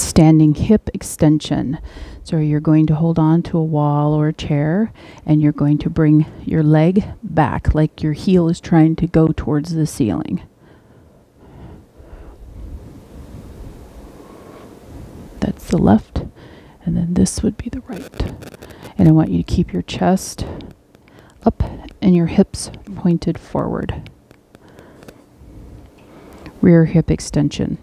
standing hip extension. So you're going to hold on to a wall or a chair and you're going to bring your leg back like your heel is trying to go towards the ceiling. That's the left, and then this would be the right. And I want you to keep your chest up and your hips pointed forward. Rear hip extension.